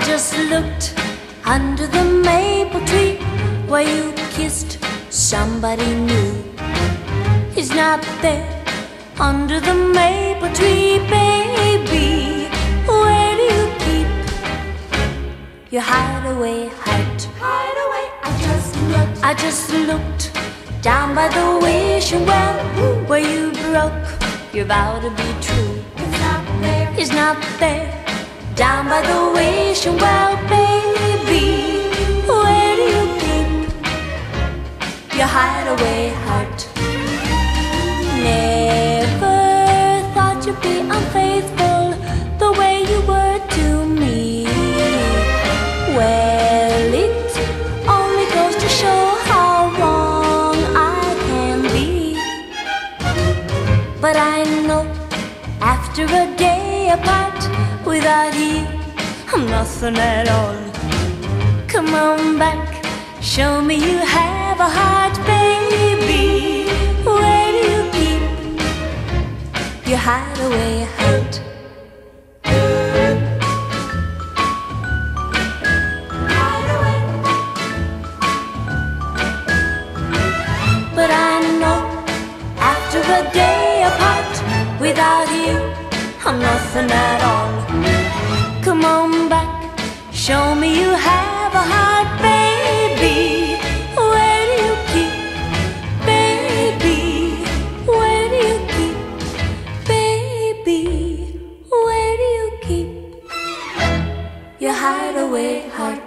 just looked under the maple tree where you kissed somebody new. He's not there under the maple tree, baby. Where do you keep your hideaway heart? Hideaway, I just looked. I just looked down by the wishing well where you broke your vow to be true. It's not there. He's not there down by the wishing well, baby. Where do you keep your hideaway heart? Never thought you'd be unfaithful the way you were to me. Well, it only goes to show how wrong I can be. But I know after a day apart without you, I'm nothing at all. Come on back, show me you have a heart, baby. Where do you keep your hideaway heart? But I know after a day apart without you, nothing at all. Come on back, show me you have a heart, baby. Where do you keep, baby? Where do you keep, baby? Where do you keep your hideaway heart?